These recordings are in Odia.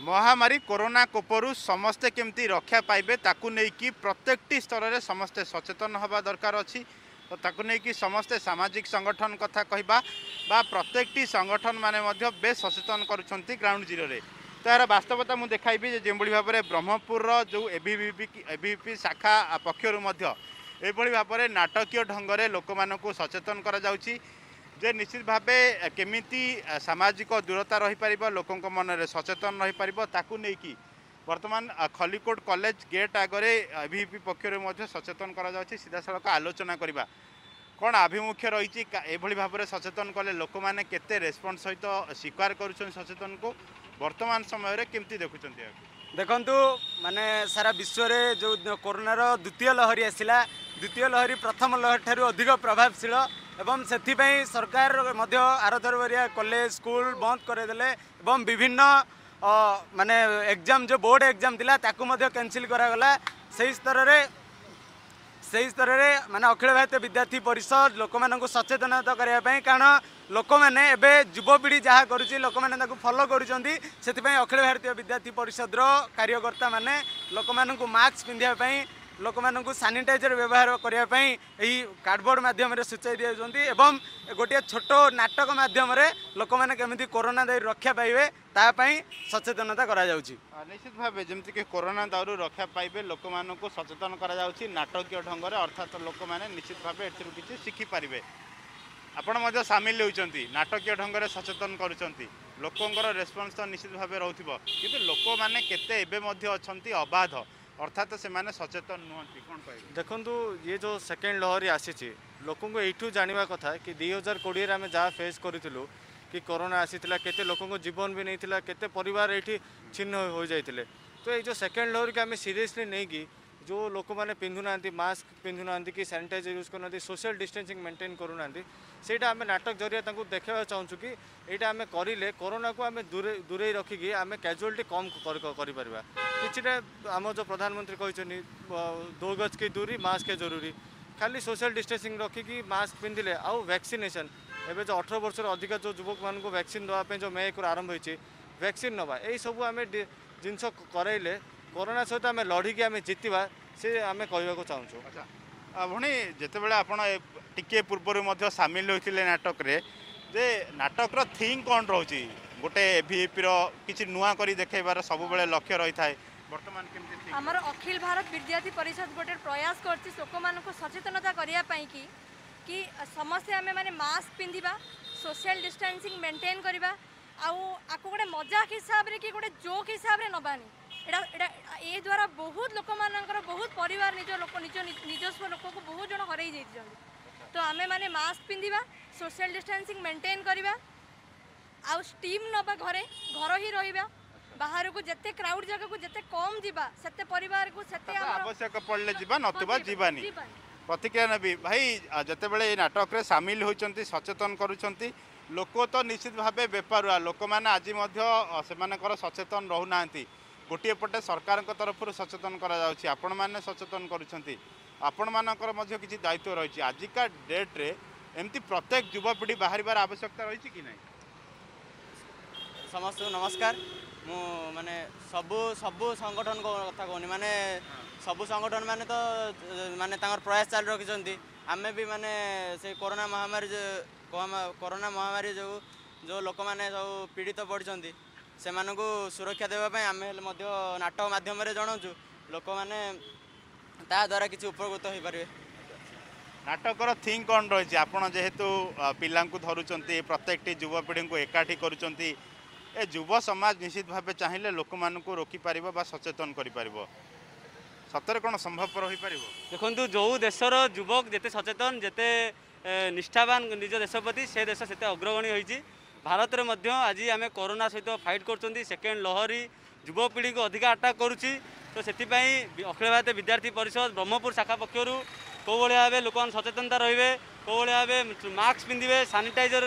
ମହାମାରୀ କରୋନା କୋପରୁ ସମସ୍ତେ କେମିତି ରକ୍ଷା ପାଇବେ ତାକୁ ନେଇକି ପ୍ରତ୍ୟେକଟି ସ୍ତରରେ ସମସ୍ତେ ସଚେତନ ହେବା ଦରକାର ଅଛି। ତ ତାକୁ ନେଇକି ସମସ୍ତେ ସାମାଜିକ ସଂଗଠନ କଥା କହିବା ବା ପ୍ରତ୍ୟେକଟି ସଂଗଠନ ମାନେ ମଧ୍ୟ ବେଶ ସଚେତନ କରୁଛନ୍ତି ଗ୍ରାଉଣ୍ଡ ଜିରୋରେ ତ ଏହାର ବାସ୍ତବତା ମୁଁ ଦେଖାଇବି ଯେ ଯେଉଁଭଳି ଭାବରେ ବ୍ରହ୍ମପୁରର ଯେଉଁ ଏବିଭିପି ଏବିଭିପି ଶାଖା ପକ୍ଷରୁ ମଧ୍ୟ ଏଭଳି ଭାବରେ ନାଟକୀୟ ଢଙ୍ଗରେ ଲୋକମାନଙ୍କୁ ସଚେତନ କରାଯାଉଛି। যে নিশ্চিত ভাবে কেমিতি সামাজিক দূরতা রহিপার লোক মনে সচেতন রহিপার তাকে নেই বর্তমান খলিকোট কলেজ গেট আগরে এভিপি পক্ষর সচেতন করা যাচ্ছে সিধাসলখ আলোচনা করা কোণ আভিমুখ্য রয়েছে এইভাবে ভাবে সচেতন কলে লোক মানে কেতে রেসপন্স সহ স্বীকার করছেন সচেতন কু বর্তমান সময়ের কমিটি দেখুছেন দেখুন মানে সারা বিশ্বরে যে করোনার দ্বিতীয় লহরী আসিলা দ্বিতীয় লহরী প্রথম লহরি ঠার অধিক প্রভাবশীল ଏବଂ ସେଥିପାଇଁ ସରକାର ମଧ୍ୟ ଆରଥର ଭରିଆ କଲେଜ ସ୍କୁଲ ବନ୍ଦ କରାଇଦେଲେ ଏବଂ ବିଭିନ୍ନ ଅ, ମାନେ ଏକ୍ଜାମ୍ ଯେଉଁ ବୋର୍ଡ଼ ଏକ୍ଜାମ୍ ଥିଲା ତାକୁ ମଧ୍ୟ କ୍ୟାନସେଲ୍ କରାଗଲା। ସେହି ସ୍ତରରେ ସେହି ସ୍ତରରେ ମାନେ ଅଖିଳ ଭାରତୀୟ ବିଦ୍ୟାର୍ଥୀ ପରିଷଦ ଲୋକମାନଙ୍କୁ ସଚେତନତା କରିବା ପାଇଁ କାରଣ ଲୋକମାନେ ଏବେ ଯୁବପିଢ଼ି ଯାହା କରୁଛି ଲୋକମାନେ ତାକୁ ଫଲୋ କରୁଛନ୍ତି। ସେଥିପାଇଁ ଅଖିଳ ଭାରତୀୟ ବିଦ୍ୟାର୍ଥୀ ପରିଷଦର କାର୍ଯ୍ୟକର୍ତ୍ତାମାନେ ଲୋକମାନଙ୍କୁ ମାସ୍କ ପିନ୍ଧିବା ପାଇଁ ଲୋକମାନଙ୍କୁ ସାନିଟାଇଜର ବ୍ୟବହାର କରିବା ପାଇଁ ଏହି କାର୍ଡ଼ବୋର୍ଡ଼ ମାଧ୍ୟମରେ ସୂଚାଇ ଦିଆଯାଉଛନ୍ତି ଏବଂ ଗୋଟିଏ ଛୋଟ ନାଟକ ମାଧ୍ୟମରେ ଲୋକମାନେ କେମିତି କରୋନା ଦାୟୀ ରକ୍ଷା ପାଇବେ ତା ପାଇଁ ସଚେତନତା କରାଯାଉଛି। ନିଶ୍ଚିତ ଭାବେ ଯେମିତିକି କରୋନା ଦାଉରୁ ରକ୍ଷା ପାଇବେ ଲୋକମାନଙ୍କୁ ସଚେତନ କରାଯାଉଛି ନାଟକୀୟ ଢଙ୍ଗରେ ଅର୍ଥାତ୍ ଲୋକମାନେ ନିଶ୍ଚିତ ଭାବେ ଏଥିରୁ କିଛି ଶିଖିପାରିବେ। ଆପଣ ମଧ୍ୟ ସାମିଲ ହେଉଛନ୍ତି ନାଟକୀୟ ଢଙ୍ଗରେ ସଚେତନ କରୁଛନ୍ତି। ଲୋକଙ୍କର ରେସ୍ପନ୍ସ ତ ନିଶ୍ଚିତ ଭାବେ ରହୁଥିବ। କିନ୍ତୁ ଲୋକମାନେ କେତେ ଏବେ ମଧ୍ୟ ଅଛନ୍ତି ଅବାଧ। ଅର୍ଥାତ୍ ସେମାନେ ସଚେତନ ନୁହନ୍ତି କ'ଣ କହିବେ? ଦେଖନ୍ତୁ ଇଏ ଯେଉଁ ସେକେଣ୍ଡ ଲହରୀ ଆସିଛି ଲୋକଙ୍କୁ ଏଇଠୁ ଜାଣିବା କଥା କି ଦୁଇ ହଜାର କୋଡ଼ିଏରେ ଆମେ ଯାହା ଫେସ୍ କରିଥିଲୁ କି କରୋନା ଆସିଥିଲା କେତେ ଲୋକଙ୍କ ଜୀବନ ବି ନେଇଥିଲା କେତେ ପରିବାର ଏଇଠି ଛିନ୍ନ ହୋଇଯାଇଥିଲେ। ତ ଏଇ ଯେଉଁ ସେକେଣ୍ଡ ଲହରୀକି ଆମେ ସିରିୟସଲି ନେଇକି ଯେଉଁ ଲୋକମାନେ ପିନ୍ଧୁନାହାନ୍ତି ମାସ୍କ ପିନ୍ଧୁନାହାନ୍ତି କି ସାନିଟାଇଜର ୟୁଜ୍ କରୁନାହାନ୍ତି ସୋସିଆଲ ଡିଷ୍ଟାନ୍ସିଂ ମେଣ୍ଟେନ୍ କରୁନାହାନ୍ତି ସେଇଟା ଆମେ ନାଟକ ଜରିଆ ତାଙ୍କୁ ଦେଖାଇବାକୁ ଚାହୁଁଛୁ କି ଏଇଟା ଆମେ କରିଲେ କରୋନାକୁ ଆମେ ଦୂରେ ଦୂରେଇ ରଖିକି ଆମେ କ୍ୟାଜୁଆଲିଟି କମ୍ କରି- କରିପାରିବା କିଛିଟା ଆମ ଯେଉଁ ପ୍ରଧାନମନ୍ତ୍ରୀ କହିଛନ୍ତି ଦୋ ଗଜ କି ଦୂରୀ ମାସ୍କ କେ ଜରୁରୀ ଖାଲି ସୋସିଆଲ ଡିଷ୍ଟାନ୍ସିଂ ରଖିକି ମାସ୍କ ପିନ୍ଧିଲେ ଆଉ ଭ୍ୟାକ୍ସିନେସନ୍ ଏବେ ଯେଉଁ ଅଠର ବର୍ଷରୁ ଅଧିକା ଯେଉଁ ଯୁବକମାନଙ୍କୁ ଭ୍ୟାକ୍ସିନ୍ ଦେବା ପାଇଁ ଯେଉଁ ମେ ଏକରୁ ଆରମ୍ଭ ହୋଇଛି ଭ୍ୟାକ୍ସିନ୍ ନେବା ଏଇସବୁ ଆମେ ଡି- ଜିନିଷ କରାଇଲେ କରୋନା ସହିତ ଆମେ ଲଢ଼ିକି ଆମେ ଜିତିବା ସେ ଆମେ କହିବାକୁ ଚାହୁଁଛୁ ଆଚ୍ଛା ଆ, ଭଉଣୀ ଯେତେବେଳେ ଆପଣ ଏ- ଟିକିଏ ପୂର୍ବରୁ ମଧ୍ୟ ସାମିଲ ହୋଇଥିଲେ ନାଟକରେ ଯେ ନାଟକର ଥିମ୍ କ'ଣ ରହୁଛି ଗୋଟେ ଏଭିଏପିର କିଛି ନୂଆ କରି ଦେଖାଇବାର ସବୁବେଳେ ଲକ୍ଷ୍ୟ ରହିଥାଏ ବର୍ତ୍ତମାନ କେମିତି theme? ଆମର ଅଖିଳ ଭାରତ ବିଦ୍ୟାର୍ଥୀ ପରିଷଦ ଗୋଟେ ପ୍ରୟାସ କରିଛି ଲୋକମାନଙ୍କୁ ସଚେତନତା କରିବା ପାଇଁ କି କି ସମସ୍ତେ ଆମେ ମାନେ ମାସ୍କ ପିନ୍ଧିବା ସୋସିଆଲ ଡିଷ୍ଟାନ୍ସିଂ ମେଣ୍ଟେନ୍ କରିବା ଆଉ ଆକୁ ଗୋଟେ ମଜାକ ହିସାବରେ କି ଗୋଟେ ଜୋକ୍ ହିସାବରେ ନେବାନି ଏଇଟା ଏଇଟା ଏ ଦ୍ୱାରା ବହୁତ ଲୋକମାନଙ୍କର ବହୁତ ପରିବାର ନିଜ ଲୋକ ନିଜ ନିଜସ୍ୱ ଲୋକକୁ ବହୁତ ଜଣ ହରେଇ ଯାଇଛନ୍ତି ତ ଆମେ ମାନେ ମାସ୍କ ପିନ୍ଧିବା ସୋସିଆଲ ଡିଷ୍ଟାନ୍ସିଂ ମେଣ୍ଟେନ୍ କରିବା ଆଉ ଷ୍ଟିମ୍ ନେବା ଘରେ ଘର ହିଁ ରହିବା ବାହାରକୁ ଯେତେ କ୍ରାଉଡ୍ ଜାଗାକୁ ଯେତେ କମ୍ ଯିବା ସେତେ ପରିବାରକୁ ସେତେ ତାକୁ ଆମର ଆବଶ୍ୟକ ପଡ଼ିଲେ ଯିବା ନতুବା ଯିବାନି। ଯିବାନି। ପ୍ରତିକ୍ରିୟା ନେବି। ଭାଇ ଆ, ଯେତେବେଳେ ଏ ନାଟକରେ ସାମିଲ ହୋଇଛନ୍ତି ସଚେତନ କରୁଛନ୍ତି ଲୋକ ତ ନିଶ୍ଚିତ ଭାବେ ବେପାରୁଆ। ଲୋକମାନେ ଆଜି ମଧ୍ୟ ଅ, ସେମାନଙ୍କର ସଚେତନ ରହୁନାହାନ୍ତି। ଗୋଟିଏ ପଟେ ସରକାରଙ୍କ ତରଫରୁ ସଚେତନ କରାଯାଉଛି ଆପଣମାନେ ସଚେତନ କରୁଛନ୍ତି। ଆପଣମାନଙ୍କର ମଧ୍ୟ କିଛି ଦାୟିତ୍ୱ ରହିଛି। ଆଜିକା ଡେଟ୍ରେ ଏମିତି ପ୍ରତ୍ୟେକ ଯୁବପିଢ଼ି ବାହାରିବାର ଆବଶ୍ୟକତା ରହିଛି କି ନାହିଁ? ସମସ୍ତଙ୍କୁ ନମସ୍କାର। ମୁଁ ମାନେ ସବୁ ସବୁ ସଂଗଠନଙ୍କ କଥା କହୁନି ମାନେ ସବୁ ସଂଗଠନ ମାନେ ତ ଅ, ମାନେ ତାଙ୍କର ପ୍ରୟାସ ଚାଲୁ ରଖିଛନ୍ତି। ଆମେ ବି ମାନେ ସେ କରୋନା ମହାମାରୀ ଯେ- କମା- କରୋନା ମହାମାରୀ ଯୋଗୁଁ ଯେଉଁ ଲୋକମାନେ ସବୁ ପୀଡ଼ିତ ପଡ଼ିଛନ୍ତି ସେମାନଙ୍କୁ ସୁରକ୍ଷା ଦେବା ପାଇଁ ଆମେ ହେଲେ ମଧ୍ୟ ନାଟକ ମାଧ୍ୟମରେ ଜଣାଉଛୁ। ଲୋକମାନେ ତା ଦ୍ୱାରା କିଛି ଉପକୃତ ହୋଇପାରିବେ। ନାଟକର ଥିଙ୍ଗ କ'ଣ ରହିଛି? ଆପଣ ଯେହେତୁ ପିଲାଙ୍କୁ ଧରୁଛନ୍ତି ପ୍ରତ୍ୟେକଟି ଯୁବପିଢ଼ିଙ୍କୁ ଏକାଠି କରୁଛନ୍ତି ଏ ଯୁବ ସମାଜ ନିଶ୍ଚିତ ଭାବେ ଚାହିଁଲେ ଲୋକମାନଙ୍କୁ ରୋକିପାରିବ ବା ସଚେତନ କରିପାରିବ। ସତରେ କ'ଣ ସମ୍ଭବପର ହୋଇପାରିବ? ଦେଖନ୍ତୁ ଯେଉଁ ଦେଶର ଯୁବକ ଯେତେ ସଚେତନ ଯେତେ ନିଷ୍ଠାବାନ ନିଜ ଦେଶ ପ୍ରତି ସେ ଦେଶ ସେତେ ଅଗ୍ରଗଣୀ ହୋଇଛି। ଭାରତରେ ମଧ୍ୟ ଆଜି ଆମେ କରୋନା ସହିତ ଫାଇଟ୍ କରୁଛନ୍ତି। ସେକେଣ୍ଡ ଲହରୀ ଯୁବପିଢ଼ିଙ୍କୁ ଅଧିକା ଆଟାକ୍ କରୁଛି। ତ ସେଥିପାଇଁ ଅଖିଳ ଭାରତୀୟ ବିଦ୍ୟାର୍ଥୀ ପରିଷଦ ବ୍ରହ୍ମପୁର ଶାଖା ପକ୍ଷରୁ କେଉଁଭଳି ଭାବେ ଲୋକମାନେ ସଚେତନତା ରହିବେ କେଉଁଭଳି ଭାବେ ମାସ୍କ ପିନ୍ଧିବେ ସାନିଟାଇଜର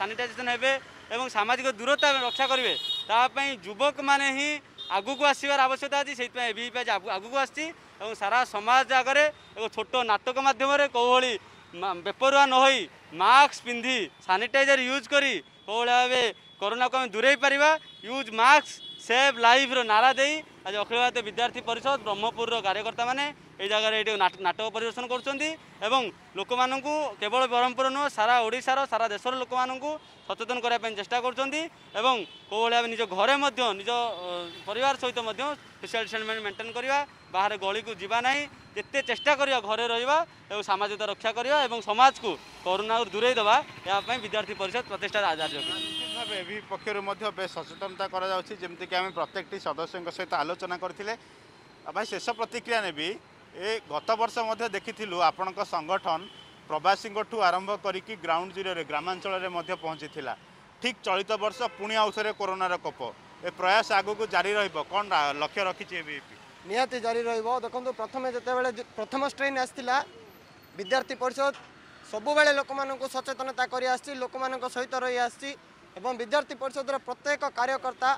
ସାନିଟାଇଜେସନ୍ ହେବେ ଏବଂ ସାମାଜିକ ଦୂରତା ରକ୍ଷା କରିବେ ତା ପାଇଁ ଯୁବକମାନେ ହିଁ ଆଗକୁ ଆସିବାର ଆବଶ୍ୟକତା ଅଛି। ସେଇଥିପାଇଁ ଆଜି ଆଗୁ- ଆଗକୁ ଆସିଛି ଏବଂ ସାରା ସମାଜ ଆଗରେ ଏକ ଛୋଟ ନାଟକ ମାଧ୍ୟମରେ କେଉଁଭଳି ବେପରୁଆ ନ ହୋଇ ମାସ୍କ ପିନ୍ଧି ସାନିଟାଇଜର ୟୁଜ୍ କରି କେଉଁଭଳି ଭାବେ କରୋନାକୁ ଆମେ ଦୂରେଇ ପାରିବା ୟୁଜ୍ ମାସ୍କ ସେଭ୍ ଲାଇଫ୍ର ନାରା ଦେଇ ଆଜି ଅଖିଳ ଭାରତୀୟ ବିଦ୍ୟାର୍ଥୀ ପରିଷଦ ବ୍ରହ୍ମପୁରର କାର୍ଯ୍ୟକର୍ତ୍ତାମାନେ ଏଇ ଜାଗାରେ ଏଇଠି ନାଟ- ନାଟକ ପରିବେଷଣ କରୁଛନ୍ତି ଏବଂ ଲୋକମାନଙ୍କୁ କେବଳ ବ୍ରହ୍ମପୁର ନୁହଁ ସାରା ଓଡ଼ିଶାର ସାରା ଦେଶର ଲୋକମାନଙ୍କୁ ସଚେତନ କରିବା ପାଇଁ ଚେଷ୍ଟା କରୁଛନ୍ତି ଏବଂ କେଉଁଭଳି ଭାବେ ନିଜ ଘରେ ମଧ୍ୟ ନିଜ ପରିବାର ସହିତ ମଧ୍ୟ ସୋସିଆଲ ଡିଷ୍ଟାନ୍ସ ମେଣ୍ଟେନ୍ କରିବା ବାହାରେ ଗଳିକୁ ଯିବା ନାହିଁ ଯେତେ ଚେଷ୍ଟା କରିବା ଘରେ ରହିବା ଏବଂ ସାମାଜିକତା ରକ୍ଷା କରିବା ଏବଂ ସମାଜକୁ କରୋନାରୁ ଦୂରେଇ ଦେବା ଏହା ପାଇଁ ବିଦ୍ୟାର୍ଥୀ ପରିଷଦ ପ୍ରଚେଷ୍ଟା ଜାରି ରଖିଛି ନିଶ୍ଚିତ ଭାବେ ଏହି ପକ୍ଷରୁ ମଧ୍ୟ ବେଶ ସଚେତନତା କରାଯାଉଛି ଯେମିତିକି ଆମେ ପ୍ରତ୍ୟେକଟି ସଦସ୍ୟଙ୍କ ସହିତ ଆଲୋଚନା କରିଥିଲେ ଆଉ ଭାଇ ଶେଷ ପ୍ରତିକ୍ରିୟା ନେବି ଏ ଗତ ବର୍ଷ ମଧ୍ୟ ଦେଖିଥିଲୁ ଆପଣଙ୍କ ସଂଗଠନ ପ୍ରବାସୀଙ୍କଠୁ ଆରମ୍ଭ କରିକି ଗ୍ରାଉଣ୍ଡ ଜିରୋରେ ଗ୍ରାମାଞ୍ଚଳରେ ମଧ୍ୟ ପହଞ୍ଚିଥିଲା ଠିକ୍ ଚଳିତ ବର୍ଷ ପୁଣି ଆଉଥରେ କରୋନାର କୋପ ଏ ପ୍ରୟାସ ଆଗକୁ ଜାରି ରହିବ କ'ଣ ରା- ଲକ୍ଷ୍ୟ ରଖିଛି ଏ ବିପି ନିହାତି ଜାରି ରହିବ ଦେଖନ୍ତୁ ପ୍ରଥମେ ଯେତେବେଳେ ଯେ- ପ୍ରଥମ ଷ୍ଟ୍ରେନ୍ ଆସିଥିଲା ବିଦ୍ୟାର୍ଥୀ ପରିଷଦ ସବୁବେଳେ ଲୋକମାନଙ୍କୁ ସଚେତନତା କରି ଆସିଛି ଲୋକମାନଙ୍କ ସହିତ ରହି ଆସିଛି ଏବଂ ବିଦ୍ୟାର୍ଥୀ ପରିଷଦର ପ୍ରତ୍ୟେକ କାର୍ଯ୍ୟକର୍ତ୍ତା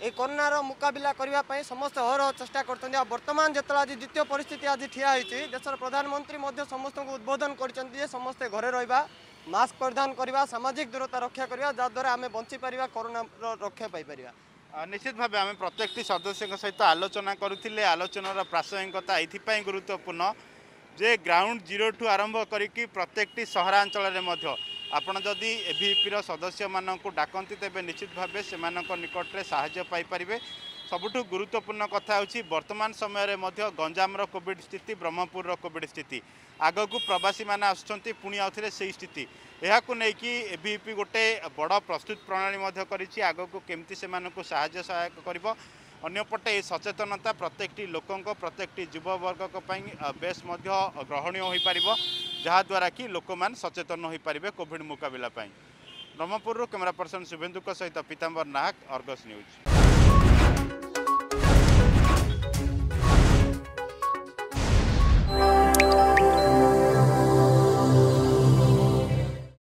এই করোনার মুকাবিলা করা সমস্ত অহরহ চেষ্টা করছেন আর বর্তমান যেতবে আজ দ্বিতীয় পরিস্থিতি আজ ঠিয়া হয়েছে দেশের প্রধানমন্ত্রী মধ্যে সমস্ত উদ্বোধন করেছেন যে সমস্তে ঘরে রহবা মাস্ক পরিধান করা সামাজিক দূরতা রক্ষা করা যাদ্বারা আমি বঞ্চিপার করোনার রক্ষা পাইপার ଆ, ନିଶ୍ଚିତ ଭାବେ ଆମେ ପ୍ରତ୍ୟେକଟି ସଦସ୍ୟଙ୍କ ସହିତ ଆଲୋଚନା କରୁଥିଲେ। ଆଲୋଚନାର ପ୍ରାସଙ୍ଗିକତା ଏଇଥିପାଇଁ ଗୁରୁତ୍ୱପୂର୍ଣ୍ଣ ଯେ ଗ୍ରାଉଣ୍ଡ ଜିରୋଠୁ ଆରମ୍ଭ କରିକି ପ୍ରତ୍ୟେକଟି ସହରାଞ୍ଚଳରେ ମଧ୍ୟ ଆପଣ ଯଦି ଏଭିପିର ସଦସ୍ୟମାନଙ୍କୁ ଡାକନ୍ତି ତେବେ ନିଶ୍ଚିତ ଭାବେ ସେମାନଙ୍କ ନିକଟରେ ସାହାଯ୍ୟ ପାଇପାରିବେ। ସବୁଠୁ ଗୁରୁତ୍ୱପୂର୍ଣ୍ଣ କଥା ହେଉଛି ବର୍ତ୍ତମାନ ସମୟରେ ମଧ୍ୟ ଗଞ୍ଜାମର କୋଭିଡ଼ ସ୍ଥିତି ବ୍ରହ୍ମପୁରର କୋଭିଡ଼ ସ୍ଥିତି। ଆଗକୁ ପ୍ରବାସୀମାନେ ଆସୁଛନ୍ତି ପୁଣି ଆଉଥରେ ସେଇ ସ୍ଥିତି। ଏହାକୁ ନେଇକି ଏଭିପି ଗୋଟେ ବଡ଼ ପ୍ରସ୍ତୁତ ପ୍ରଣାଳୀ ମଧ୍ୟ କରିଛି ଆଗକୁ କେମିତି ସେମାନଙ୍କୁ ସାହାଯ୍ୟ ସହାୟକ କରିବ। ଅନ୍ୟପଟେ ଏ ସଚେତନତା ପ୍ରତ୍ୟେକଟି ଲୋକଙ୍କ ପ୍ରତ୍ୟେକଟି ଯୁବବର୍ଗଙ୍କ ପାଇଁ ବେଶ୍ ମଧ୍ୟ ଗ୍ରହଣୀୟ ହୋଇପାରିବ ଯାହାଦ୍ୱାରା କି ଲୋକମାନେ ସଚେତନ ହୋଇପାରିବେ କୋଭିଡ଼ ମୁକାବିଲା ପାଇଁ। ବ୍ରହ୍ମପୁରରୁ କ୍ୟାମେରା ପର୍ସନ ଶୁଭେନ୍ଦୁଙ୍କ ସହିତ ପୀତାମ୍ବର ନାହକ ଅର୍ଗସ୍ ନ୍ୟୁଜ୍।